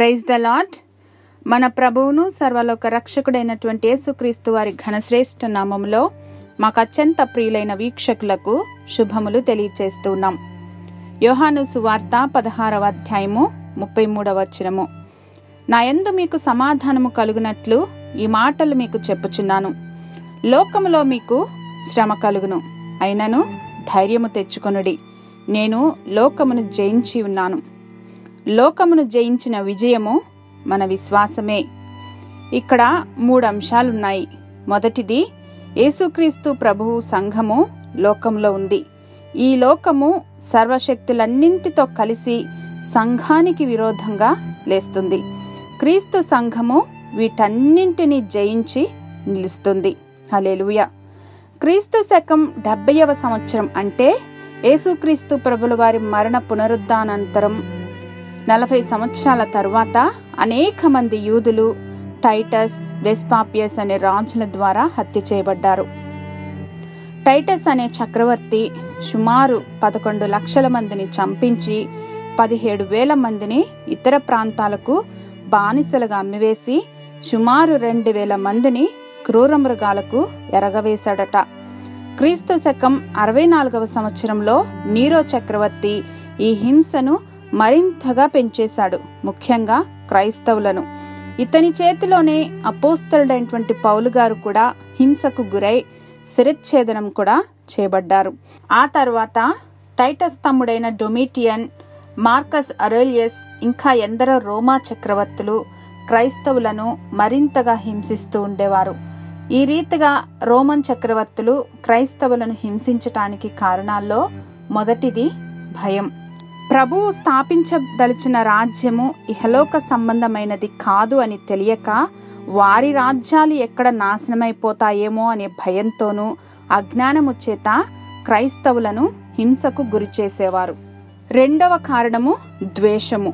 Praise the lord మన ప్రభువును సర్వలోక రక్షకుడైనటువంటి యేసుక్రీస్తు వారి ఘనశ్రేష్ఠ నామములో మాకు అత్యంత ప్రియులైన వీక్షకులకు శుభములు తెలియచేస్తున్నాం. యోహాను సువార్త పదహారవ అధ్యాయము ముప్పై మూడవ వచనము. నా ఎందు మీకు సమాధానము కలుగునట్లు ఈ మాటలు మీకు చెప్పుచున్నాను. లోకములో మీకు శ్రమ కలుగును. అయినను ధైర్యము తెచ్చుకొనుడి. నేను లోకమును జయించి ఉన్నాను. లోకమును జయించిన విజయము మన విశ్వాసమే. ఇక్కడ మూడు అంశాలున్నాయి మొదటిది యేసుక్రీస్తు ప్రభువు సంఘము లోకంలో ఉంది. ఈ లోకము సర్వశక్తులన్నింటితో కలిసి సంఘానికి విరోధంగా లేస్తుంది. క్రీస్తు సంఘము వీటన్నింటినీ జయించి నిలుస్తుంది. హలేలుయ క్రీస్తు శకం డెబ్బైవ సంవత్సరం అంటే యేసుక్రీస్తు ప్రభుల వారి మరణ పునరుద్ధానంతరం నలభై సంవత్సరాల తరువాత అనేక మంది యూదులు టైటస్ వెస్పాపియస్ అనే రాజుల ద్వారా హత్య చేయబడ్డారు. టైటస్ అనే చక్రవర్తి సుమారు పదకొండు లక్షల మందిని చంపించి పదిహేడు వేల మందిని ఇతర ప్రాంతాలకు బానిసలుగా అమ్మివేసి సుమారు రెండు వేల మందిని క్రూర మృగాలకు ఎరగవేశాడట. క్రీస్తు శకం అరవై నాలుగవ సంవత్సరంలో నీరో చక్రవర్తి ఈ హింసను మరింతగా పెంచేశాడు ముఖ్యంగా క్రైస్తవులను. ఇతని చేతిలోనే అపోస్తలుడైనటువంటి పౌలు గారు కూడా హింసకు గురై శిరచ్ఛేదనం కూడా చేయబడ్డారు. ఆ తర్వాత టైటస్ తమ్ముడైన డొమిటియన్ మార్కస్ అరోలియస్ ఇంకా ఎందరో రోమా చక్రవర్తులు క్రైస్తవులను మరింతగా హింసిస్తూ ఉండేవారు. ఈ రీతిగా రోమన్ చక్రవర్తులు క్రైస్తవులను హింసించటానికి కారణాల్లో మొదటిది భయం. ప్రభువు స్థాపించదలిచిన రాజ్యము ఇహలోక సంబంధమైనది కాదు అని తెలియక వారి రాజ్యాలు ఎక్కడ నాశనమైపోతాయేమో అనే భయంతోనూ అజ్ఞానము చేత క్రైస్తవులను హింసకు గురి చేసేవారు. రెండవ కారణము ద్వేషము.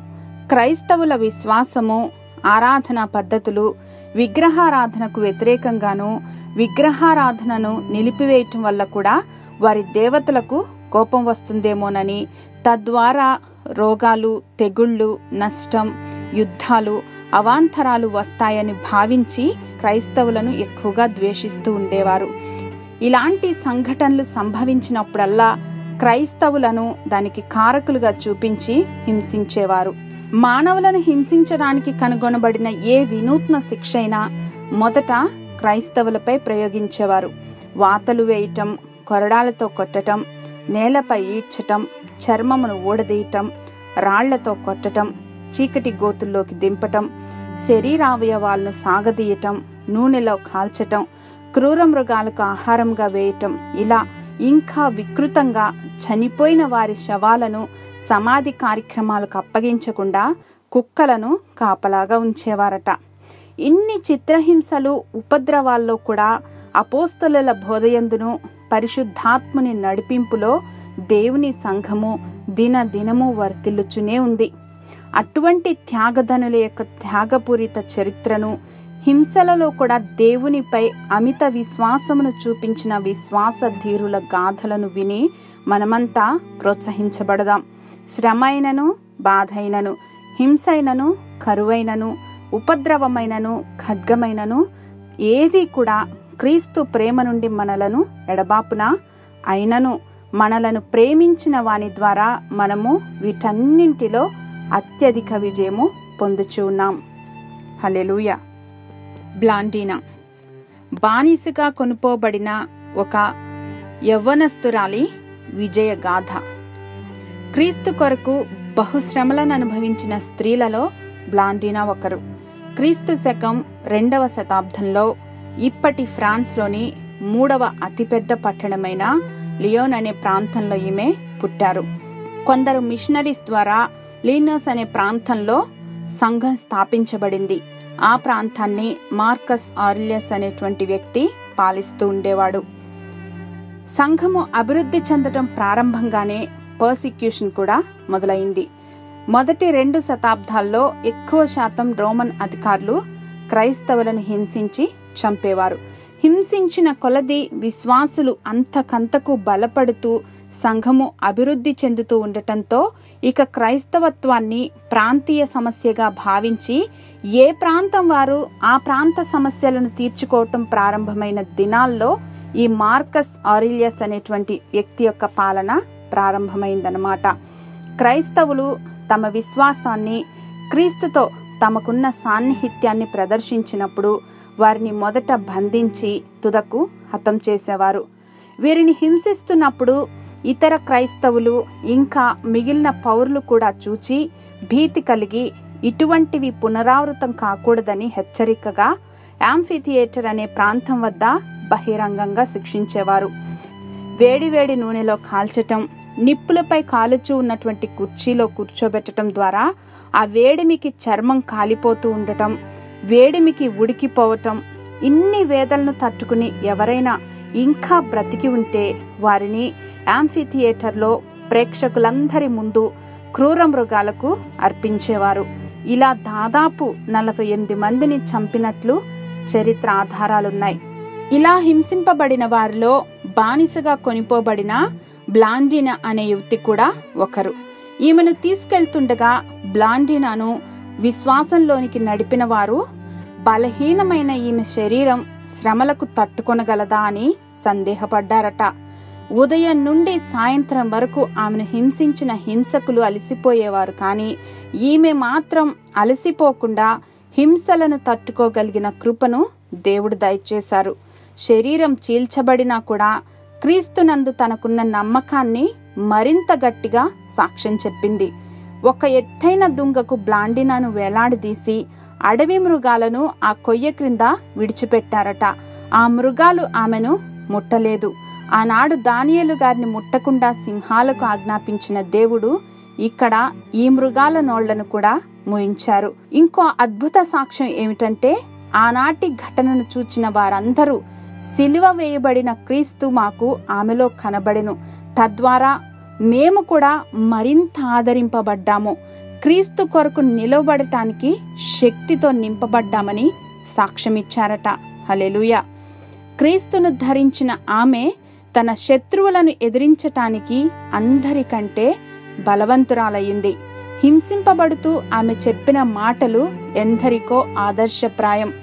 క్రైస్తవుల విశ్వాసము ఆరాధనా పద్ధతులు విగ్రహారాధనకు వ్యతిరేకంగాను విగ్రహారాధనను నిలిపివేయటం వల్ల కూడా వారి దేవతలకు కోపం వస్తుందేమోనని తద్వారా రోగాలు తెగుళ్ళు నష్టం యుద్ధాలు అవాంతరాలు వస్తాయని భావించి క్రైస్తవులను ఎక్కువగా ద్వేషిస్తూ ఉండేవారు. ఇలాంటి సంఘటనలు సంభవించినప్పుడల్లా క్రైస్తవులను దానికి కారకులుగా చూపించి హింసించేవారు. మానవులను హింసించడానికి కనుగొనబడిన ఏ వినూత్న శిక్ష అయినా మొదట క్రైస్తవులపై ప్రయోగించేవారు. వాతలు వేయటం కొరడాలతో కొట్టటం నేలపై ఈడ్చటం చర్మమును ఊడదీయటం రాళ్ళతో కొట్టటం చీకటి గోతుల్లోకి దింపటం శరీరావయవాలను సాగదీయటం నూనెలో కాల్చటం క్రూర మృగాలకు ఆహారంగా వేయటం ఇలా ఇంకా వికృతంగా చనిపోయిన వారి శవాలను సమాధి కార్యక్రమాలకు అప్పగించకుండా కుక్కలను కాపలాగా ఉంచేవారట. ఇన్ని చిత్రహింసలు ఉపద్రవాల్లో కూడా అపోస్తలుల బోధయందును పరిశుద్ధాత్ముని నడిపింపులో దేవుని సంఘము దిన దినము వర్తిల్లుచునే ఉంది. అటువంటి త్యాగధనుల యొక్క త్యాగపూరిత చరిత్రను హింసలలో కూడా దేవునిపై అమిత విశ్వాసమును చూపించిన విశ్వాస ధీరుల గాథలను విని మనమంతా ప్రోత్సహించబడదాం. శ్రమైనను బాధైనను హింసైనను కరువైనను ఉపద్రవమైనను ఖడ్గమైనను ఏది కూడా క్రీస్తు ప్రేమ నుండి మనలను ఎడబాపున అయినను మనలను ప్రేమించిన వాని ద్వారా మనము వీటన్నింటిలో అత్యధిక విజయము పొందుచు ఉన్నాం. హలెలుయ బ్లాండీనా బానిసగా కొనుపోబడిన ఒక యవ్వనస్తురాలి విజయ గాథ. క్రీస్తు కొరకు బహుశ్రమలను అనుభవించిన స్త్రీలలో బ్లాండీనా ఒకరు. క్రీస్తు శకం రెండవ శతాబ్దంలో ఇప్పటి ఫ్రాన్స్లోని మూడవ అతిపెద్ద పట్టణమైన లియోన్ అనే ప్రాంతంలో ఈమె పుట్టారు. కొందరు మిషనరీస్ ద్వారా లీనస్ అనే ప్రాంతంలో సంఘం స్థాపించబడింది. ఆ ప్రాంతాన్ని మార్కస్ ఆర్లియస్ అనేటువంటి వ్యక్తి పాలిస్తూ ఉండేవాడు. సంఘము అభివృద్ధి చెందటం ప్రారంభంగానే పర్సిక్యూషన్ కూడా మొదలైంది. మొదటి రెండు శతాబ్దాల్లో ఎక్కువ శాతం రోమన్ అధికారులు క్రైస్తవులను హింసించి చంపేవారు. హింసించిన కొలది విశ్వాసులు అంతకంతకు బలపడుతూ సంఘము అభివృద్ధి చెందుతూ ఉండటంతో ఇక క్రైస్తవత్వాన్ని ప్రాంతీయ సమస్యగా భావించి ఏ ప్రాంతం వారు ఆ ప్రాంత సమస్యలను తీర్చుకోవటం ప్రారంభమైన దినాల్లో ఈ మార్కస్ ఆరిలియస్ అనేటువంటి వ్యక్తి యొక్క పాలన ప్రారంభమైందనమాట క్రైస్తవులు తమ విశ్వాసాన్ని క్రీస్తుతో తమకున్న సాన్నిహిత్యాన్ని ప్రదర్శించినప్పుడు వారిని మొదట బంధించి తుదకు హతం చేసేవారు. వీరిని హింసిస్తున్నప్పుడు ఇతర క్రైస్తవులు ఇంకా మిగిలిన పౌరులు కూడా చూచి భీతి కలిగి ఇటువంటివి పునరావృతం కాకూడదని హెచ్చరికగా యాంఫీ థియేటర్ అనే ప్రాంతం వద్ద బహిరంగంగా శిక్షించేవారు. వేడివేడి నూనెలో కాల్చటం నిప్పులపై కాలుచూ ఉన్నటువంటి కుర్చీలో కూర్చోబెట్టడం ద్వారా ఆ వేడిమికి చర్మం కాలిపోతూ ఉండటం వేడిమికి ఉడికిపోవటం ఇన్ని వేదలను తట్టుకుని ఎవరైనా ఇంకా బ్రతికి ఉంటే వారిని యాంఫీ థియేటర్లో ప్రేక్షకులందరి ముందు క్రూర మృగాలకు అర్పించేవారు. ఇలా దాదాపు నలభై ఎనిమిది మందిని చంపినట్లు చరిత్ర ఆధారాలున్నాయి. ఇలా హింసింపబడిన వారిలో బానిసగా కొనిపోబడిన బ్లాండినా అనే యువతి కూడా ఒకరు. ఈమెను తీసుకెళ్తుండగా బ్లాండినాను విశ్వాసంలోనికి నడిపిన వారు బలహీనమైన ఈమె శరీరం శ్రమలకు తట్టుకొనగలదా అని సందేహపడ్డారట. ఉదయం నుండి సాయంత్రం వరకు ఆమెను హింసించిన హింసకులు అలసిపోయేవారు కానీ ఈమె మాత్రం అలసిపోకుండా హింసలను తట్టుకోగలిగిన కృపను దేవుడు దయచేశారు. శరీరం చీల్చబడినా కూడా క్రీస్తునందు తనకున్న నమ్మకాన్ని మరింత గట్టిగా సాక్ష్యం చెప్పింది. ఒక ఎత్తైన దుంగకు బ్లాండినాను వేలాడదీసి అడవి మృగాలను ఆ కొయ్య క్రింద విడిచిపెట్టారట. ఆ మృగాలు ఆమెను ముట్టలేదు. ఆనాడు దానియలు గారిని ముట్టకుండా సింహాలకు ఆజ్ఞాపించిన దేవుడు ఇక్కడ ఈ మృగాల నోళ్ళను కూడా ముయించారు. ఇంకో అద్భుత సాక్ష్యం ఏమిటంటే ఆనాటి ఘటనను చూచిన వారందరూ సిలువ వేయబడిన క్రీస్తు మాకు ఆమెలో కనబడెను. తద్వారా మేము కూడా మరింత ఆదరింపబడ్డాము. క్రీస్తు కొరకు నిలవబడటానికి శక్తితో నింపబడ్డామని సాక్ష్యమిచ్చారట. హలెలుయ క్రీస్తును ధరించిన ఆమె తన శత్రువులను ఎదిరించటానికి అందరికంటే బలవంతురాలయ్యింది. హింసింపబడుతూ ఆమె చెప్పిన మాటలు ఎందరికో ఆదర్శప్రాయం.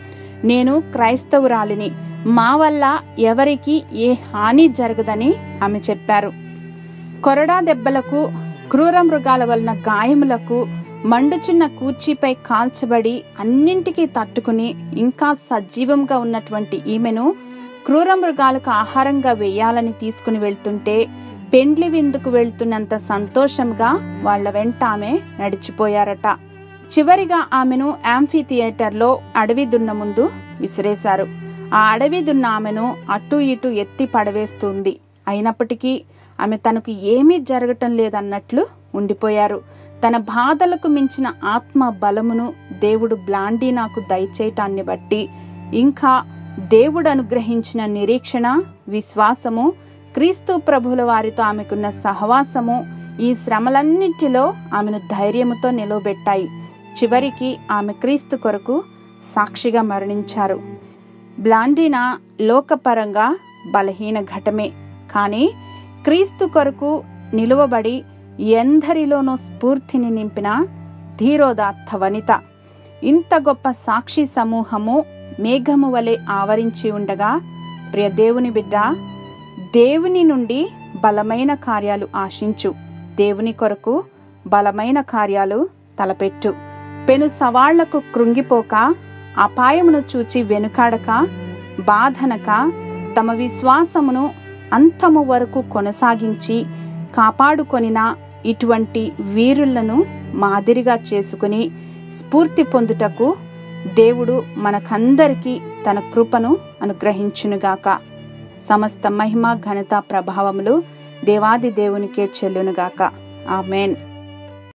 నేను క్రైస్తవురాలిని. మా వల్ల ఎవరికి ఏ హాని జరగదని ఆమె చెప్పారు. కొరడా దెబ్బలకు క్రూర మృగాల వలన గాయములకు మండుచున్న కూర్చీపై కాల్చబడి అన్నింటికీ తట్టుకుని ఇంకా సజీవంగా ఉన్నటువంటి ఈమెను క్రూర మృగాలకు ఆహారంగా వేయాలని తీసుకుని వెళ్తుంటే పెండ్లి విందుకు వెళ్తున్నంత సంతోషంగా వాళ్ళ వెంట ఆమె నడిచిపోయారట. చివరిగా ఆమెను యాంఫీ థియేటర్లో అడవి దున్న ముందు విసిరేశారు. ఆ అడవి దున్న ఆమెను అటు ఇటు ఎత్తి పడవేస్తుంది. అయినప్పటికీ ఆమె తనకు ఏమీ జరగటం లేదన్నట్లు ఉండిపోయారు. తన బాధలకు మించిన ఆత్మ బలమును దేవుడు బ్లాండీనాకు దయచేయటాన్ని బట్టి ఇంకా దేవుడు అనుగ్రహించిన నిరీక్షణ విశ్వాసము క్రీస్తు ప్రభుల వారితో ఆమెకున్న సహవాసము ఈ శ్రమలన్నింటిలో ఆమెను ధైర్యముతో నిలవబెట్టాయి. చివరికి ఆమె క్రీస్తు కొరకు సాక్షిగా మరణించారు. బ్లాండినా లోకపరంగా బలహీన ఘటమే. కానీ క్రీస్తు కొరకు నిలువబడి ఎందరిలోనూ స్ఫూర్తిని నింపిన ధీరోదాత్త వనిత. ఇంత గొప్ప సాక్షి సమూహము మేఘము వలె ఆవరించి ఉండగా ప్రియ దేవుని బిడ్డ దేవుని నుండి బలమైన కార్యాలు ఆశించు. దేవుని కొరకు బలమైన కార్యాలు తలపెట్టు. పెను సవాళ్ళకు కృంగిపోక అపాయమును చూచి వెనుకాడక బాధనక తమ విశ్వాసమును అంతము వరకు కొనసాగించి కాపాడుకొనిన ఇటువంటి వీరులను మాదిరిగా చేసుకుని స్ఫూర్తి పొందుటకు దేవుడు మనకందరికీ తన కృపను అనుగ్రహించునుగాక. సమస్త మహిమ ఘనత ప్రభావములు దేవాది దేవునికే చెల్లునుగాక. ఆమెన్.